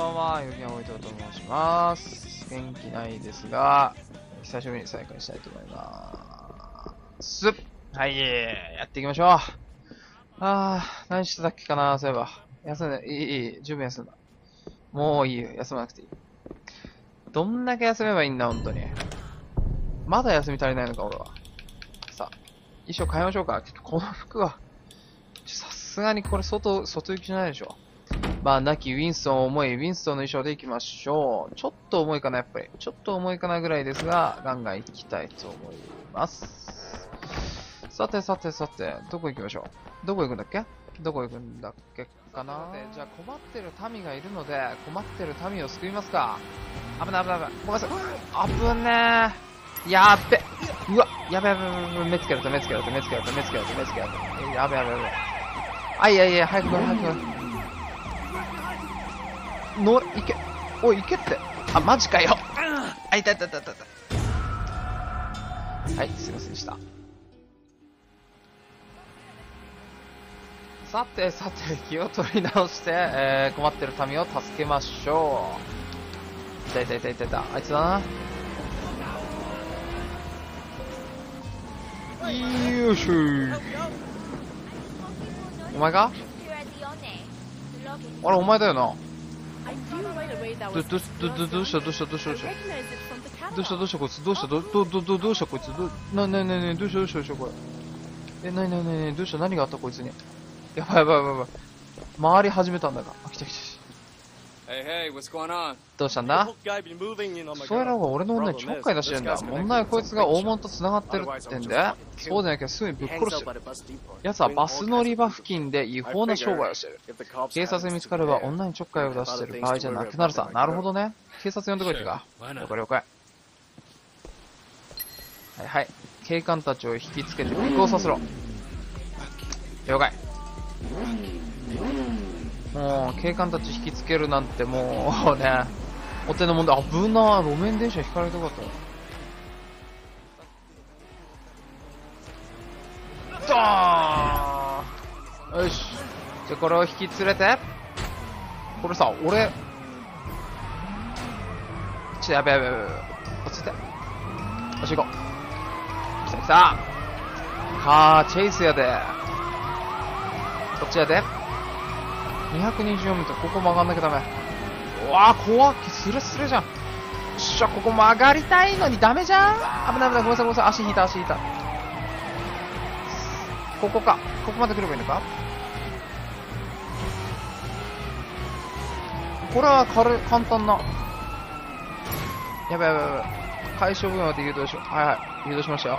ばんは、ゆきやおいとと申します。元気ないですが、久しぶりに再開したいと思います。はい、やっていきましょう。あー、何してたっけかな、そういえば。休んで、いい、いい、十分休んだ。もういいよ、休まなくていい。どんだけ休めばいいんだ、本当に。まだ休み足りないのか、俺は。さあ、衣装変えましょうか。この服は、さすがにこれ外、外行きじゃないでしょ。まあ、亡きウィンストンを思い、ウィンストンの衣装で行きましょう。ちょっと重いかな、やっぱり。ちょっと重いかなぐらいですが、ガンガン行きたいと思います。さてさてさて、どこ行きましょう？どこ行くんだっけ？どこ行くんだっけかな？じゃあ困ってる民がいるので、困ってる民を救いますか。危ない危ない危ない。ごめんなさい。危ねえ。やっべ。うわ、やべやべやべやべ、目つけられた、目つけられた、目つけられた、目つけられた、目つけられた。えやべやべやべ。あ、いやいや、早く乗れ、早く乗れ。乗れ、いけ。おい、いけって。あ、マジかよ。あ、いたいたいたいたいた。はい、すいませんでした。さてさて、気を取り直して、えー、困ってる民を助けましょう。いたいたいたいたいた。あいつだな。よいしょお前かあれ、お前だよな。ど、ど、ど、ど、どうしたどうしたどうしたどうした？どうしたどうしたこいつ？どうした？ど、ど、ど、ど、どうしたこいつ？ど、な、な、な、な、どうしたどうしたどうしたこれ？え、なになになにどうした？何があったこいつに？やばいやばいやばいやばい。回り始めたんだが。あ、来た来た来た。Hey, hey, what's going on? どうしたんだ？そうやろうが俺の女にちょっかい出してるんだ。問題はこいつが大物と繋がってるってんで。そうでなきゃすぐにぶっ殺してる。奴はバス乗り場付近で違法な商売をしてる。警察に見つかれば女にちょっかいを出してる場合じゃなくなるさ。なるほどね。警察呼んでこいってか。了解了解。はいはい。警官たちを引きつけて尾行させろ。了解。もう、警官たち引きつけるなんてもうね、お手のもんで、危な路面電車引かれたかった。ドーンよし。じゃこれを引き連れて。これさ、俺、ちょっとやべやべやべやべ。落ち着いて。よし行こう。来た来た。はー、チェイスやで。こっちやで。224メートル、ここ曲がんなきゃダメ。うわー、怖っ。スレスレじゃん。よっしゃ、ここ曲がりたいのにダメじゃん。危ない危ない、ごめんなさい、ごめんなさい。足引いた、足引いた。ここか。ここまで来ればいいのか？これは軽い、簡単な。やばいやばいやばい。解消分まで誘導し。はいはい。誘導しましたよ。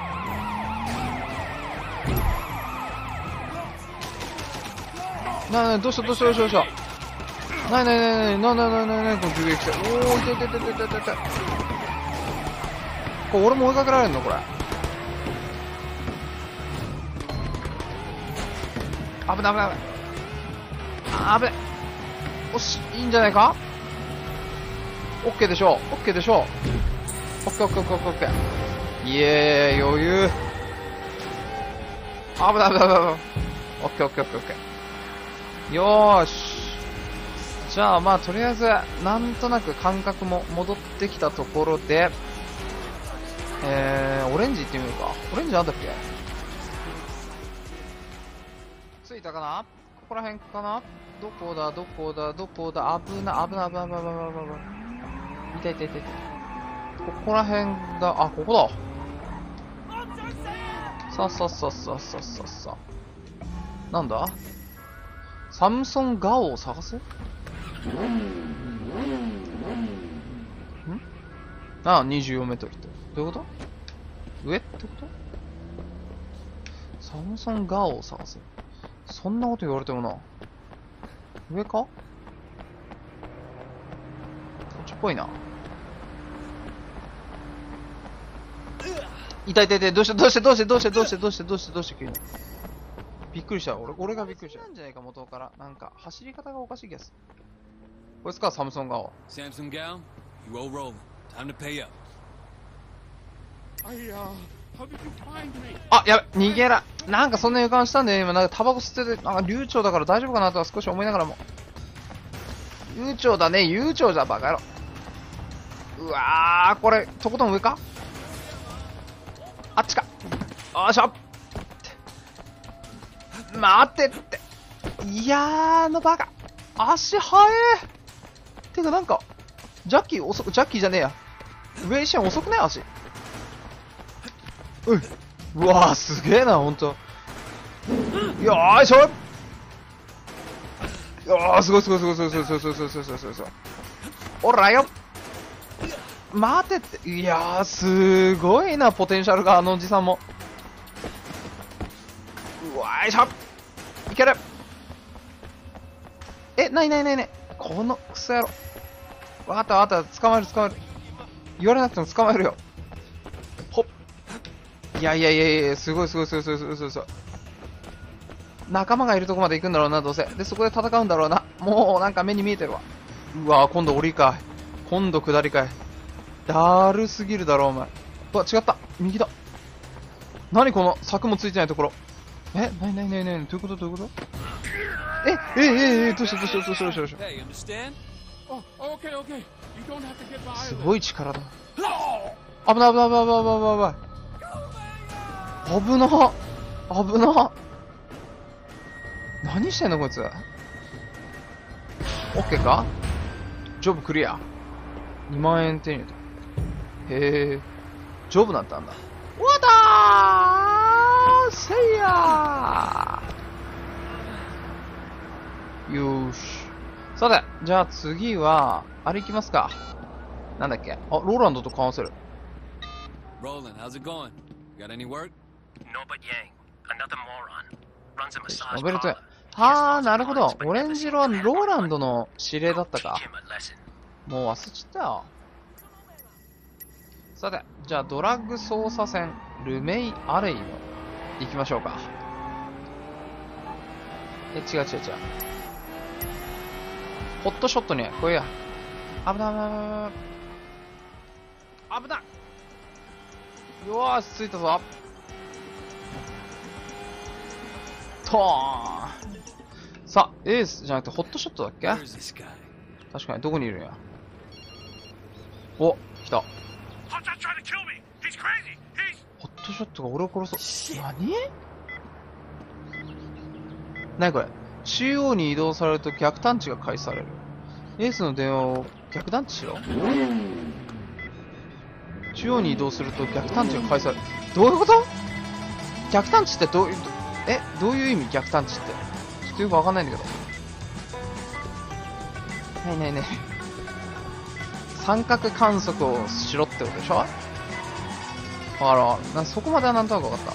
ななどうしたどうしたどうしたどうしたなになになになになになになになにこの銃撃して。おー、いていていていていていていて。これ俺も追いかけられんのこれ。危ない危ない危ない。あ危ない。おし、いいんじゃないか？オッケーでしょうオッケーでしょうオッケーオッケーオッケーオッケー。イエーイ、余裕。危ない危ない危ない危ない。オッケーオッケーオッケーオッケー。よーし。じゃあまあとりあえず、なんとなく感覚も戻ってきたところで、えー、オレンジ行ってみようか。オレンジなんだっけ？着いたかな？ここら辺かな？どこだ？どこだ？どこだ？危な、危な、危な、危な、危な、危な、痛い痛い痛い痛い。ここら辺だ、あ、ここだ。さあさあさあさあさあさあさあ。なんだ？サムソンガオを探す？んああ、24メートルって。どういうこと？上ってこと？サムソンガオを探す。そんなこと言われてもな。上か？こっちっぽいな。痛い痛い痛い、どうした？どうしたどうしたどうしたどうしたどうしたどうしたどうした急に。びっくりした。俺、俺がびっくりした。なんじゃないか、元から。なんか、走り方がおかしい気がする。こいつか、サムソンガオ。Samsung Gal, you owe rolling. Time to pay up. I, uh, how did you find me? あ、やべ、逃げら。なんかそんな予感したんだよ、今。なんかタバコ吸ってて、なんか流暢だから大丈夫かなとは少し思いながらも。悠長だね、悠長じゃ、バカ野郎。うわー、これ、とことん上か？あっちか。よいしょ。待ってって。いやーあのバカ。足速え。てかなんか、ジャッキー遅く、ジャッキーじゃねえや。上一瞬遅くない？足。ういうわー、すげえな、ほんと。よーいしょよー、すごいすごいすごいすごいすごいすごいすごいすごいすごいすごいすごい。おらよ待てって、いやー、すごいな、ポテンシャルが、あのおじさんも。うわーいしょいけるえ、なになになになにこのクソ野郎。わかったわかった、捕まえる捕まえる。言われなくても捕まえるよ。ほっ。いやいやいやいや、すごいすごいすごいすごいすごいすごいすごい。仲間がいるとこまで行くんだろうな、どうせ。で、そこで戦うんだろうな。もう、なんか目に見えてるわ。うわ今度降りかい。今度下りかい。だるすぎるだろ、お前。うわ、違った。右だ。何この柵もついてないところ。えなになになになにどういうことどういうこと？え、え、え、え、どうしたどうしたどうしたどうしたどうした? Oh, す.ごい力だ。危ない危ない危ない危ない危ない危ない。危な危な何してんのこいつ？オッケーか？ジョブクリア。2万円手に入れた。へえ。ジョブなんてあんだ。わだーせいやーよーし。さて、じゃあ次は、あれ行きますか。なんだっけあ、ローランドと交わせる。Roland, how's it going? Got any work? Norbert Yang, another moron, runs a massage ノベルト parlor. はあ、なるほど。オレンジ色はローランドの指令だったか.もう忘れちゃったよ。さて、じゃあドラッグ操作戦、ルメイ・アレイの行きましょうか。え、違う違う違う。ホットショットに来いや。危ない危ない危ない危ないよーし、着いたぞ。とーん。さあ、エースじゃなくてホットショットだっけ?確かに、どこにいるんや。お、来た。トショットが俺を殺そう。何？何これ？中央に移動されると逆探知が開始される。エースの電話を逆探知しろ中央に移動すると逆探知が開始される。どういうこと？逆探知ってどう？いう、どえ、どういう意味？逆探知って？ちょっとよくわかんないんだけど。ないないない。三角観測をしろってことでしょ？わかるなそこまではなんとなく分かった。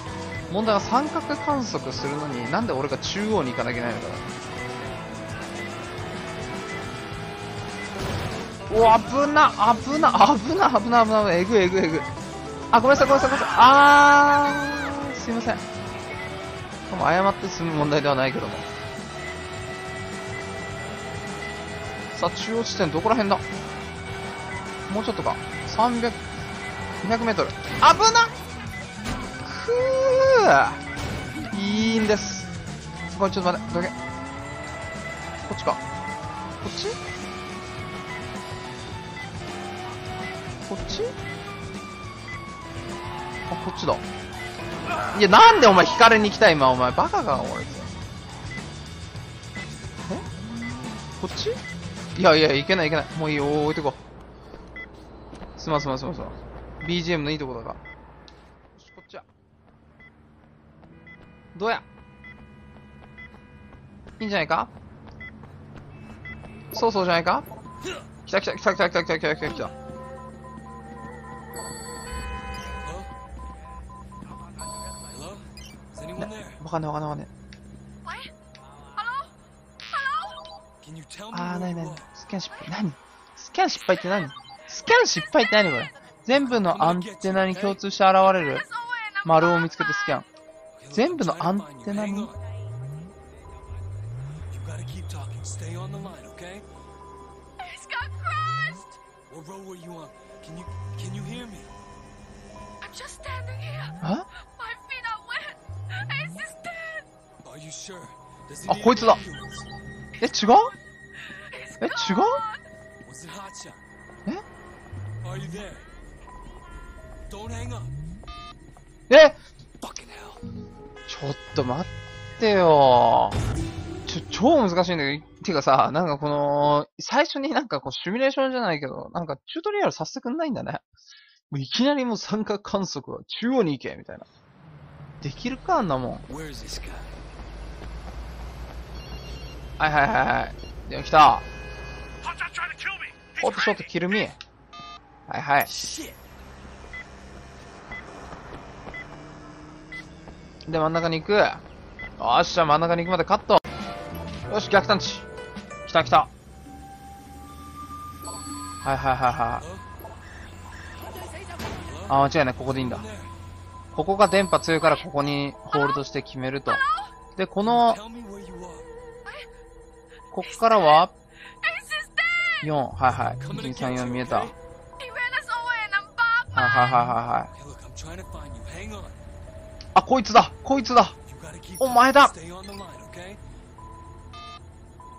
問題は三角観測するのになんで俺が中央に行かなきゃいけないのかだ。お、危な、危な、危な、危な、危な、えぐえぐえぐ。あ、ごめんなさい、ごめんなさい、ごめんなさい。あー、すいません。もう謝って済む問題ではないけども。さあ、中央地点どこら辺だ？もうちょっとか。300、200メートル。危なくーいいんです。これちょっと待って、どけ。こっちか。こっち？こっち？あ、こっちだ。いや、なんでお前引かれに来た今、お前。バカか、俺。え？こっち？いやいや、いけないいけない。もういいよ、置いてこう。すまんすまんすまんすまん。BGM のいいとこだ。よし、こっちや。どうや？いいんじゃないか？そうそうじゃないか？来た来た来た来た来た来た来た来た来た。わかんないわかんないわかんない。Can you tell me あー、なに you なに are? スキャン失敗。何スキャン失敗って何スキャン失敗って何これ全部のアンテナに共通して現れる丸を見つけてスキャン。全部のアンテナに？あこいつだえ、違うえ、違うえ Don't hang up. え？Fucking hell. ちょっと待ってよ。ちょ、超難しいんだけど、てかさ、なんかこの、最初になんかこう、シミュレーションじゃないけど、なんかチュートリアルさせてくんないんだね。もういきなりもう三角観測は中央に行け、みたいな。できるか、あんなもん。はいはいはいはい。でも来た。おっとちょっとキルミ。はいはい。で、真ん中に行く。よっしゃ、真ん中に行くまでカット。よし、逆探知。来た来た。はいはいはいはい。あ、間違いない。ここでいいんだ。ここが電波強いからここにホールドして決めると。で、この.こっからは？Ace is dead! 4。はいはい。Coming 1、to 2、3、get 4 you, 見えた。はい!はいはいはいはい。あ、こいつだこいつだお前だ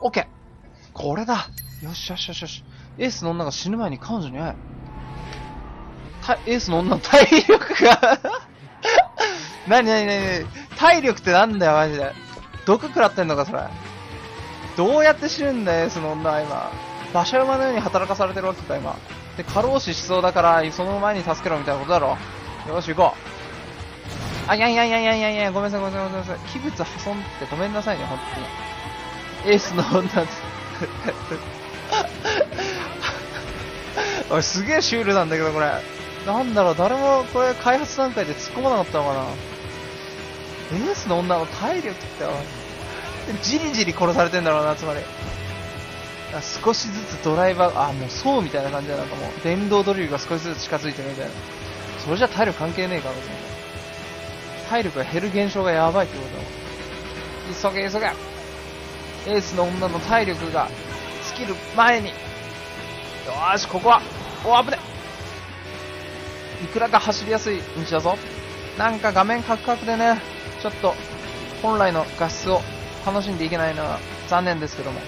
オッケーこれだよしよしよしよし。エースの女が死ぬ前に彼女に会え。エースの女の体力がなになになになに体力ってなんだよ、マジで。毒食らってんのか、それ。どうやって死ぬんだよ、エースの女は今。馬車馬のように働かされてるわけか、今。で、過労死しそうだから、その前に助けろみたいなことだろ。よし、行こう。あ、いやいやいやいやいやいや、ごめんなさい、ごめんなさい、ごめんなさい。器物破損ってごめんなさいね、本当に。エースの女って。すげえシュールなんだけど、これ。なんだろう、誰もこれ開発段階で突っ込まなかったのかな。エースの女の体力って、おいじりじり殺されてんだろうな、つまり。少しずつドライバー、あ、もうそうみたいな感じだ。なんかもう、電動ドリルが少しずつ近づいてるみたいな。それじゃ体力関係ねえから、別に。体力が減る現象がやばいってことだ。急げ急げ。エースの女の体力が尽きる前に。よーし、ここは、お、危ねいくらか走りやすい道だぞ。なんか画面カクカクでね、ちょっと、本来の画質を楽しんでいけないのは残念ですけども。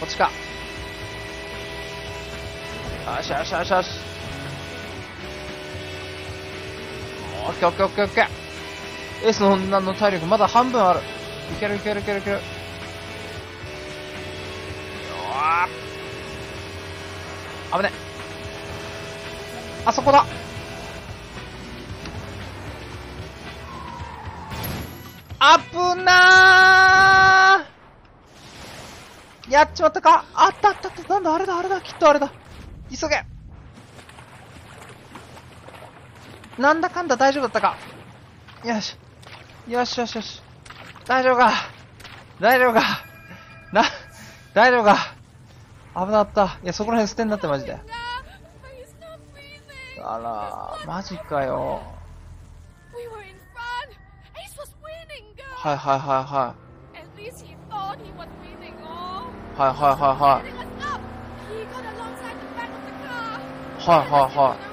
こっちか。よしよしよしよし。オッケーオッケーオッケーオッケー。エースの女の体力まだ半分ある。いけるいけるいけるいける。よー危ね。あそこだ危なーやっちまったかあったあったあった。なんだあれだあれだきっとあれだ。急げなんだかんだ大丈夫だったか。よし。よしよしよし。大丈夫か。大丈夫か。な、大丈夫か。危なかった。いや、そこら辺捨てになって、マジで。あら、マジかよ。はいはいはいはい。はいはいはいはい。はいはいはい。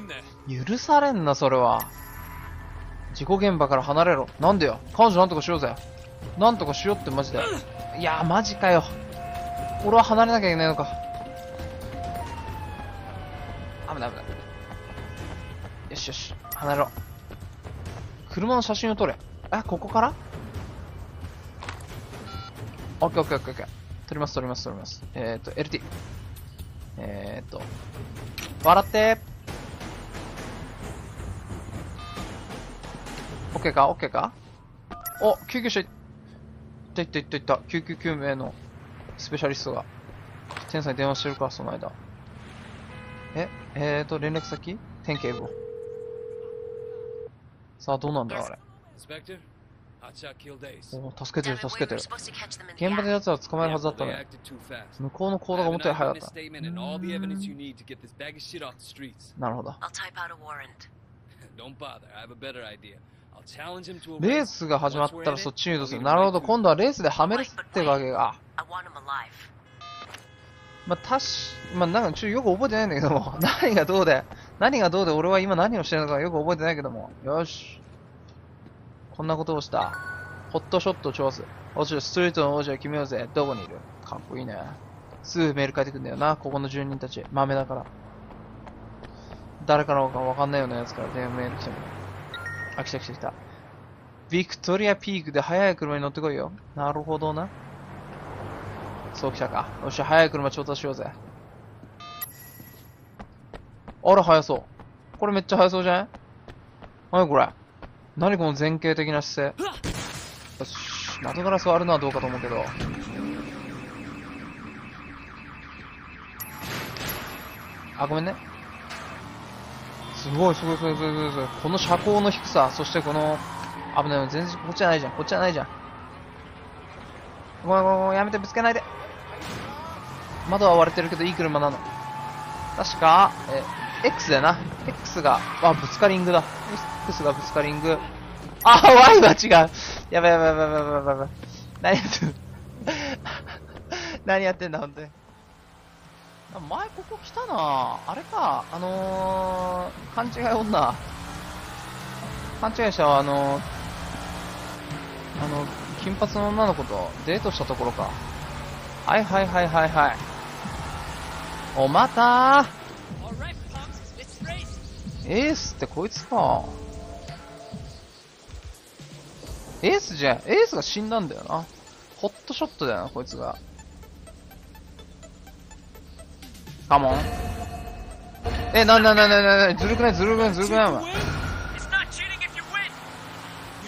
In there. ー許されんな、それは。事故現場から離れろ。なんでよ。彼女なんとかしようぜ。なんとかしようってマジで。いやー、マジかよ。俺は離れなきゃいけないのか。危ない危ない。よしよし。離れろ。車の写真を撮れ。え、ここから？オッケーオッケーオッケーオッケー。撮ります撮ります撮ります。えーっと、LT。えーっと、笑ってオッケーか？オッケーか？お、救急車いったいったいったいった。救急救命のスペシャリストが。天才電話してるか、その間。え、えーと、連絡先？天警部。さあどうなんだあれお助けてる助けてる。現場でやつは捕まえるはずだったね向こうの行動が思ったより早かった。なるほど。レースが始まったらそっちに移動するなるほど。今度はレースではめるってわけが。まあ確かまあなんかちょっとよく覚えてないんだけども。何がどうだよ。何がどうで俺は今何をしてるのかよく覚えてないけども、よし。こんなことをした。ホットショット調子。落ちるストリートの王者を決めようぜ。どこにいる？かっこいいね。すぐメール書いてくんだよな、ここの住人たち。豆だから。誰からかわかんないようなやつから電話メール来ても。あ、来た来た来た。ビクトリアピークで速い車に乗ってこいよ。なるほどな。そう来たか。よしゃ、速い車調達しようぜ。あら、速そう。これめっちゃ速そうじゃない？何これ？何この前傾的な姿勢？よし、窓ガラス割るのはどうかと思うけど。あ、ごめんね。すごい、すごい、すごい、すごい、すごいすごい。この車高の低さ、そしてこの、危ない、全然こっちじゃないじゃん、こっちじゃないじゃん。ごめんごめんごめん、やめて、ぶつけないで。窓は割れてるけど、いい車なの。確か、え、X だよな。X が、あ、ぶつかリングだ。X がぶつかリング。あ、Y は違う。やばいやばいやばいやばいやばいやばい。何やってんの？何やってんだ、本当に。前ここ来たなあれか、あのー、勘違い女。勘違いした、あのー、あの、金髪の女の子とデートしたところか。はいはいはいはいはい。おまたーエースってこいつか。エースじゃん。エースが死んだんだよな。ホットショットだよな、こいつが。カモン。え、なになになになになずるくないずるくないずるくないお前。It's not cheating if you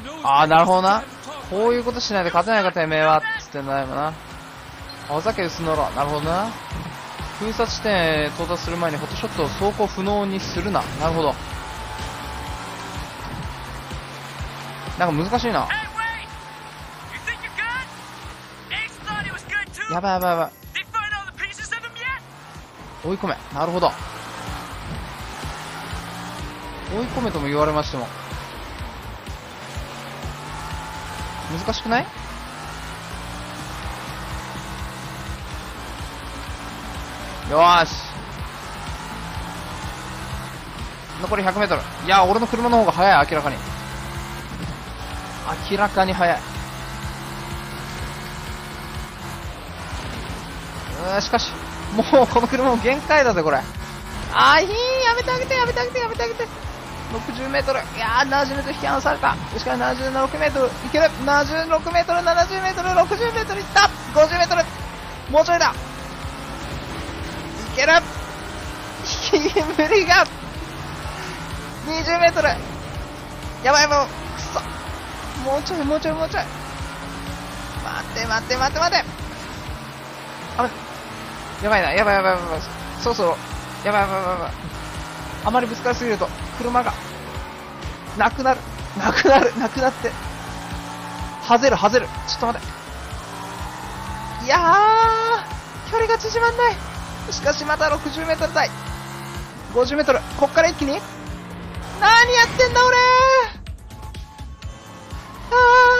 win. You know あ、なるほどな。こういうことしないで勝てないかてめえは、つってんだよな。お酒薄のろ。なるほどな。封鎖地点到達する前にフォトショットを走行不能にするな。なるほど。なんか難しいな。やばいやばいやばい。追い込め。なるほど。追い込めとも言われましても。難しくない？よし。残り100メートル。いや、俺の車の方が速い、明らかに。明らかに速い。うーしかし、もうこの車も限界だぜ、これ。あー、いい、やめてあげて、やめてあげて、やめてあげて。60メートル。いやー、70メートル引き離された。しかし76メートル。いける。76メートル、70メートル、60メートルいった。50メートル。もうちょいだ。ける。引き無理が。20メートル。やばい、もう、くそ。もうちょい、もうちょい、もうちょい。待って、待って、待って、待って。あれやばいな、やばいやばいやばい。そろそろ、やばいやばいやばいやばい。あまりぶつかりすぎると、車が、なくなる、なくなる、なくなって。はぜる、はぜる。ちょっと待って。いやー、距離が縮まんない。しかしまた60メートル台。50メートル。こっから一気に？何やってんだ俺あ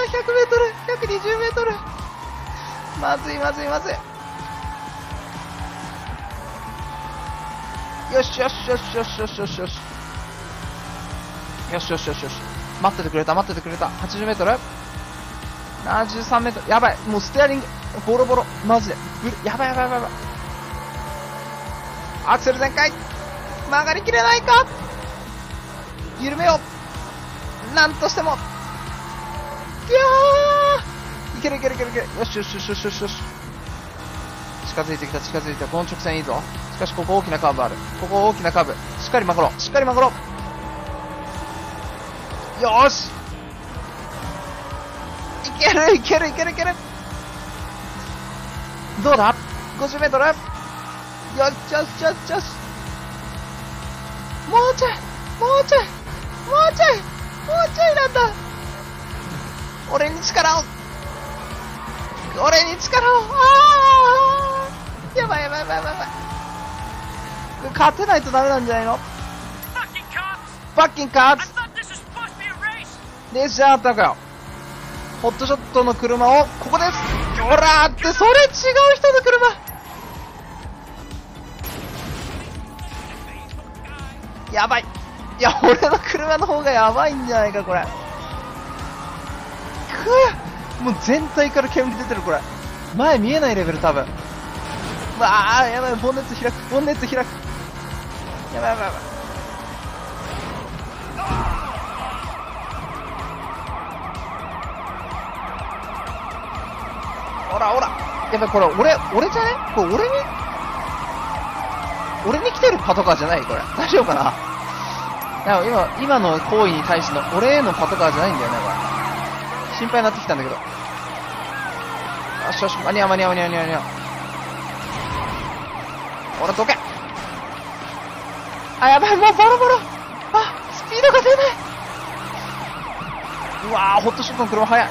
ー、100メートル、120メートル。まずいまずいまずい。よしよしよしよしよしよしよし。よしよしよしよし。待っててくれた、待っててくれた。80メートル ?73 メートル。やばい。もうステアリング、ボロボロ。マジで。やばいやばいやばいやばい。アクセル全開。曲がりきれないか？緩めよう。なんとしても。いやーいけるいけるいけるいける。よしよしよしよしよしよし。近づいてきた近づいた。この直線いいぞ。しかしここ大きなカーブある。ここ大きなカーブ。しっかり曲がろう。しっかり曲がろう。よーしいけるいけるいけるいけるどうだ？50m よっちょっちょっちょっもうちょいもうちょいもうちょいもうちょいなんだ。俺に力を。俺に力を。あー。やばいやばいやばいやばいやばい。勝てないとダメなんじゃないの!バッキンカー be a race. で、じゃあ、ったのかよ。ホットショットの車を、ここです。ほらーって、それ違う人の車やばい。いや、俺の車の方がやばいんじゃないか、これ。くもう全体から煙出てる、これ。前見えないレベル、多分。わあ、やばい、ボンネット開く、ボンネット開く。やばいやばいやばい。ほらほら。やっぱこれ、俺、俺じゃね？これ俺に俺に来てるパトカーじゃないこれ。大丈夫かな？いや今、今の行為に対しての俺へのパトカーじゃないんだよね、これ。心配になってきたんだけど。よしよし、間に合う間に合う間に合う間に合う。ほら、どけあ、やばい、もうボロボロあ、スピードが出ないうわー、ホットショットの車速い。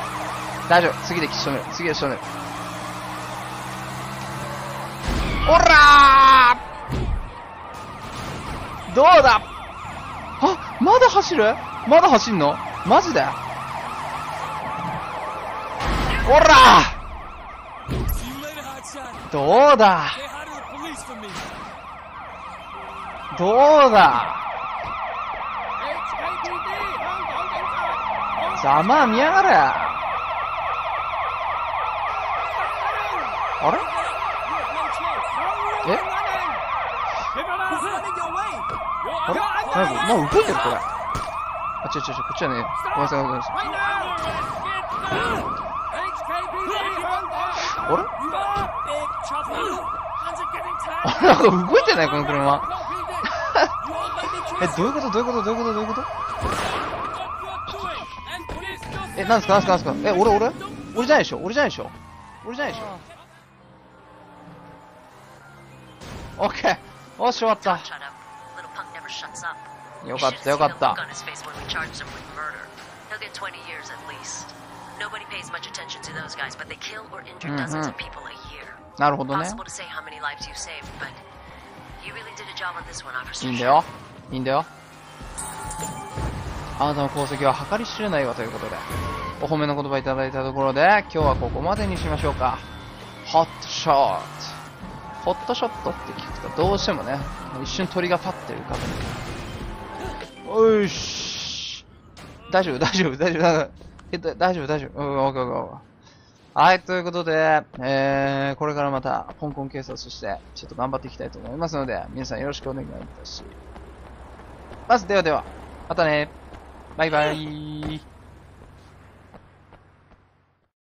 大丈夫、次で消し止める。次で仕留める。おらーどうだ？あまだ走る？まだ走んの？マジで？ほら！どうだ？どうだ？邪魔見やがれ。あれ？え？あれ？なんか、もう動いてるこれ。あ、違う違う違う、こっちはね、ごめんなさい、ごめんなさい。あれ？あ?なんか動いてない？この車。え、どういうこと？どういうこと？どういうこと？どういうこと？え、なんすか？なんすか？なんすか？え、俺俺？俺じゃないでしょ？俺じゃないでしょ？俺じゃないでしょ？オッケー。おし、終わった。よかったよかった look。on his face when we charged him with murder. He'll get 20 years at least. Nobody pays much attention to those guys, but they kill or injure dozens of people a year. なるほどね。Possible to say how many lives you saved, but you really did a job on this one, い officer. いんだよ。いいんだよ。あなたの功績は計り知れないわということで、お褒めの言葉いただいたところで、今日はここまでにしましょうか。ホットショット。ホットショットって聞くとどうしてもね、一瞬鳥がパッて浮かぶ。おいし。大丈夫、大丈夫、大丈夫。大丈夫大丈夫、大丈夫。うん、オッケーオッケーオッケー。はい、ということで、えー、これからまた、香港警察として、ちょっと頑張っていきたいと思いますので、皆さんよろしくお願いいたします。まずではでは、またね。バイバイ。